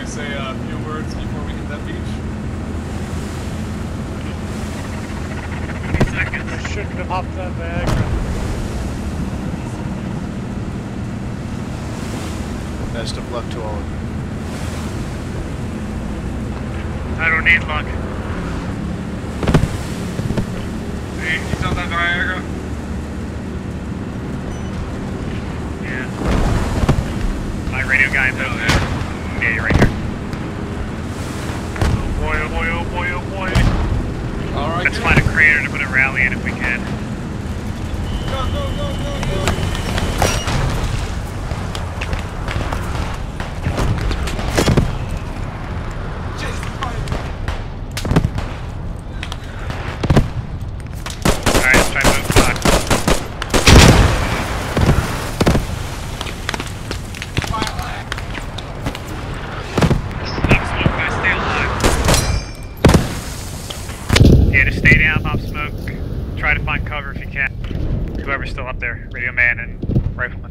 you say a few words before we hit that beach? 20 seconds. I shouldn't have hopped that bag. Best of luck to all of you. I don't need luck. Hey, you saw that Viagra? Yeah. My radio guy though. on. Let's find a crater to put a rally in if we can. Yeah, just stay down, pop smoke. Try to find cover if you can. Whoever's still up there, radio man and rifleman.